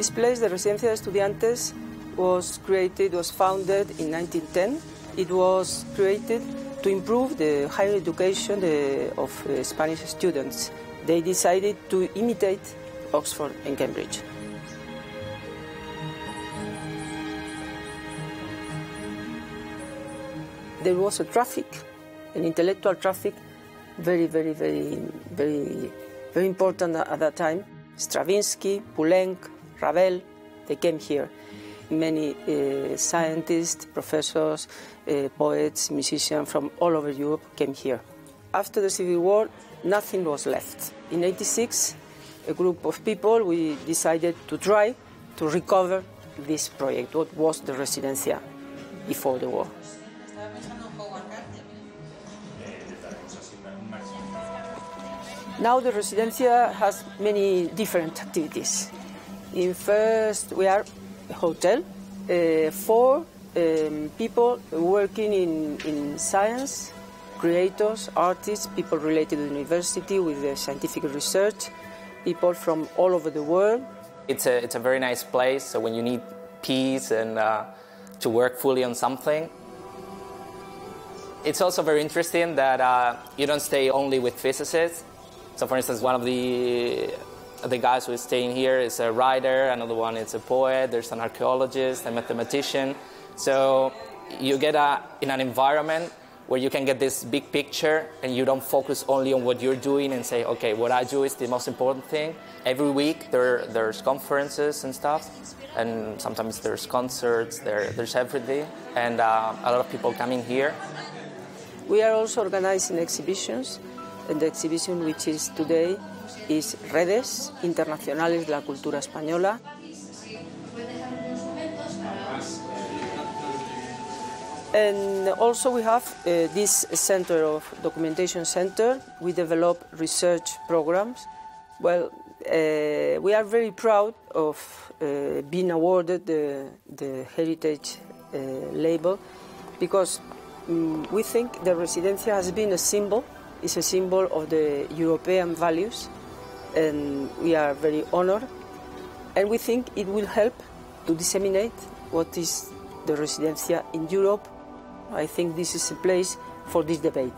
This place, the Residencia de Estudiantes, was created, was founded in 1910. It was created to improve the higher education of uh, Spanish students. They decided to imitate Oxford and Cambridge. There was a traffic, an intellectual traffic, very, very, very, very, very important at that time. Stravinsky, Poulenc, Ravel, they came here. Many uh, scientists, professors, uh, poets, musicians from all over Europe came here. After the Civil War, nothing was left. In 86, a group of people, we decided to try to recover this project, what was the Residencia before the war. Now the Residencia has many different activities. In first, we are hotel uh, for um, people working in, in science, creators, artists, people related to the university with the scientific research, people from all over the world. It's a, it's a very nice place, so when you need peace and uh, to work fully on something, it's also very interesting that uh, you don't stay only with physicists. So, for instance, one of the the guys who is staying here is a writer, another one is a poet, there's an archaeologist, a mathematician. So you get a, in an environment where you can get this big picture and you don't focus only on what you're doing and say, okay, what I do is the most important thing. Every week there, there's conferences and stuff, and sometimes there's concerts, there, there's everything, and uh, a lot of people coming here. We are also organizing exhibitions and the exhibition which is today is Redes Internacionales de la Cultura Española. And also we have uh, this center of documentation center. We develop research programs. Well, uh, we are very proud of uh, being awarded the, the heritage uh, label because um, we think the Residencia has been a symbol is a symbol of the European values, and we are very honored. And we think it will help to disseminate what is the residencia in Europe. I think this is a place for this debate.